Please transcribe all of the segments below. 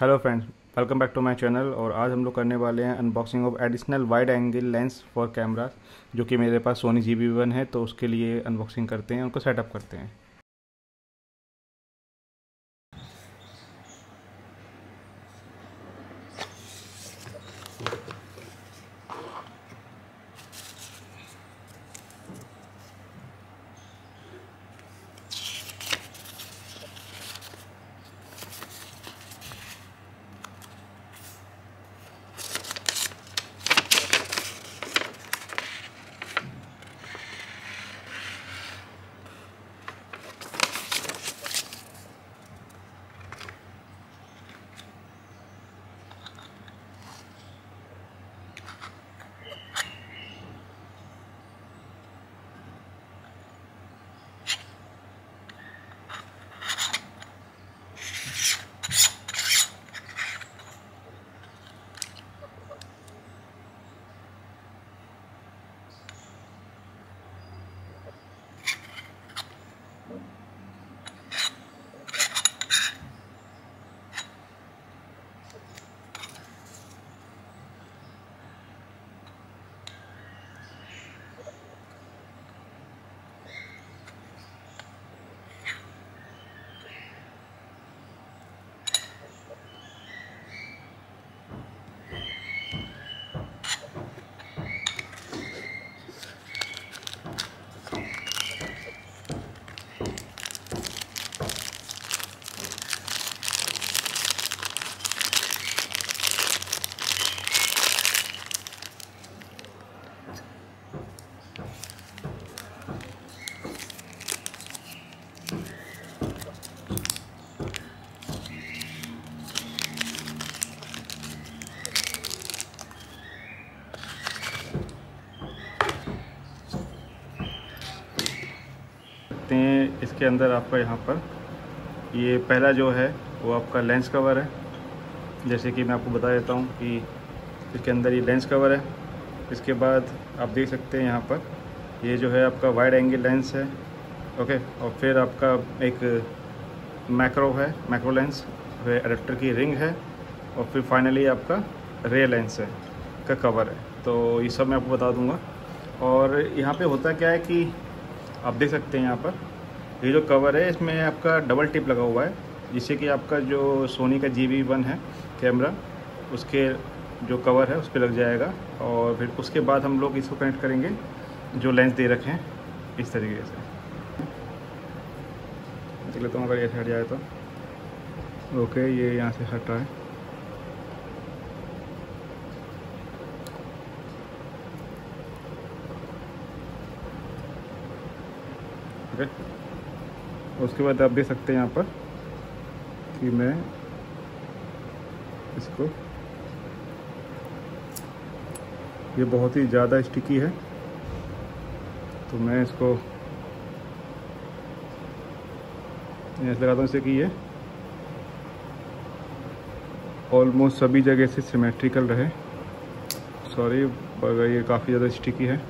Hello friends welcome back to my channel और आज हम लोग करने वाले हैं unboxing of additional wide angle lens for camera जो कि मेरे पास सोनी जी बी वन है तो उसके लिए अनबॉक्सिंग करते हैं उनको सेटअप करते हैं। इसके अंदर आपका यहाँ पर, ये पहला जो है, वो आपका लेंस कवर है। जैसे कि मैं आपको बता देता हूँ कि इसके अंदर ये लेंस कवर है। इसके बाद आप देख सकते हैं यहाँ पर, ये जो है आपका वाइड एंगल लेंस है। ओके और फिर आपका एक मैक्रो है मैक्रो लेंस फिर अडेप्टर की रिंग है, और फिर फाइनली आपका रे लेंस है, का कवर है। तो ये सब मैं आपको बता दूँगा। और यहाँ पे होता क्या है कि आप देख सकते हैं यहाँ पर ये जो कवर है, इसमें आपका डबल टिप लगा हुआ है, जिससे कि आपका जो सोनी का जी वी वन है कैमरा उसके जो कवर है उस पर लग जाएगा। और फिर उसके बाद हम लोग इसको कनेक्ट करेंगे, जो लेंस दे रखे हैं, इस तरीके से। देख लेता हूँ, अगर ये हट जाए तो। ओके ये यहाँ से हट रहा है। ओके उसके बाद आप देख सकते हैं यहाँ पर कि मैं इसको ये बहुत ही ज़्यादा स्टिकी है। तो मैं इसको ऐसे लगाता हूँ इसे कि ये ऑलमोस्ट सभी जगह से सिमेट्रिकल रहे। सॉरी ये काफ़ी ज़्यादा स्टिकी है।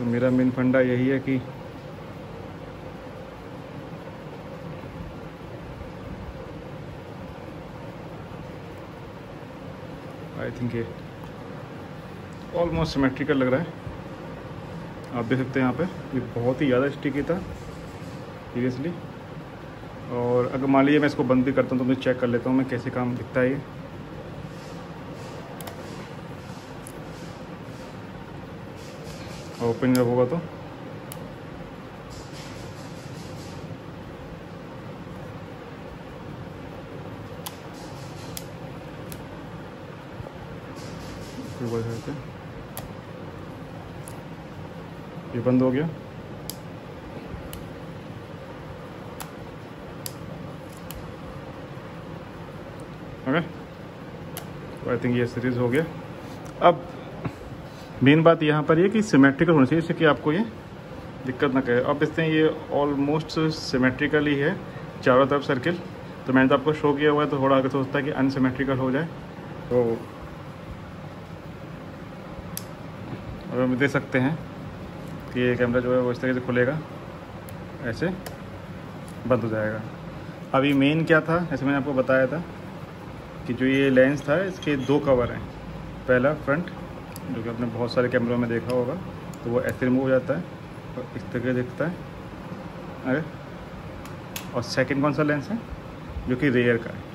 तो मेरा मेन फंडा यही है कि आई थिंक ये ऑलमोस्ट सिमेट्रिकल लग रहा है। आप देख सकते हैं यहाँ पे, ये बहुत ही ज़्यादा स्टिकी था सीरियसली और अगर मान लीजिए मैं इसको बंद भी करता हूँ तो मैं चेक कर लेता हूँ, मैं कैसे काम दिखता है ये। ओपन जब होगा तो। ये बंद हो गया। ओके आई थिंक ये सीरीज़ हो गया। अब मेन बात यहाँ पर ये कि सिमेट्रिकल होना चाहिए जिससे कि आपको ये दिक्कत ना करे अब देखते हैं ये ऑलमोस्ट सिमेट्रिकल ही है चारों तरफ़ सर्किल तो मैंने तो आपको शो किया हुआ है तो थोड़ा आगे सोचता है कि अनसिमेट्रिकल हो जाए। तो अब हम देख सकते हैं कि ये कैमरा जो है वो इस तरीके से खुलेगा, ऐसे बंद हो जाएगा। अभी मेन क्या था, ऐसे मैंने आपको बताया था कि जो ये लेंस था, इसके दो कवर हैं। पहला फ्रंट जो कि आपने बहुत सारे कैमरों में देखा होगा तो वो ऐसे रिमूव हो जाता है और इस तरह दिखता है। अरे, और सेकंड कौन सा लेंस है? जो कि रेयर का है।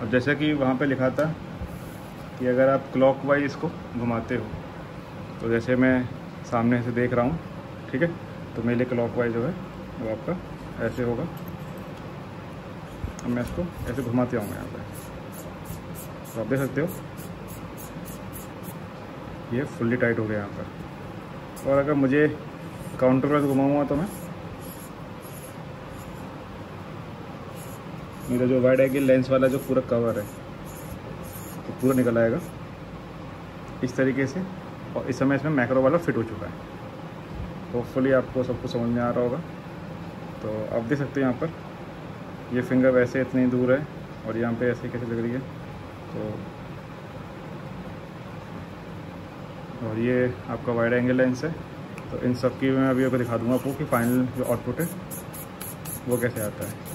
और जैसा कि वहाँ पे लिखा था कि अगर आप क्लॉकवाइज इसको घुमाते हो तो जैसे मैं सामने से देख रहा हूँ, ठीक है? तो मेरे लिए क्लॉकवाइज जो है, वो आपका ऐसे होगा। अब मैं इसको ऐसे घुमाते आऊँगा यहाँ पर तो आप देख सकते हो, ये फुल्ली टाइट हो गया यहाँ पर। और अगर मुझे काउंटर पर घुमाऊँगा तो मैं, मेरा जो वाइड एंगल लेंस वाला जो पूरा कवर है तो पूरा निकल आएगा। इस तरीके से, और इस समय इसमें मैक्रो वाला फिट हो चुका है। होपफुली आपको सबको समझ में आ रहा होगा। तो आप देख सकते हो यहाँ पर ये फिंगर वैसे इतनी दूर है और यहाँ पे ऐसे कैसे लग रही है? तो और ये आपका वाइड एंगल लेंस है। तो इन सब की मैं अभी आपको दिखा दूँगा आपको कि फाइनल जो आउटपुट है, वो कैसे आता है।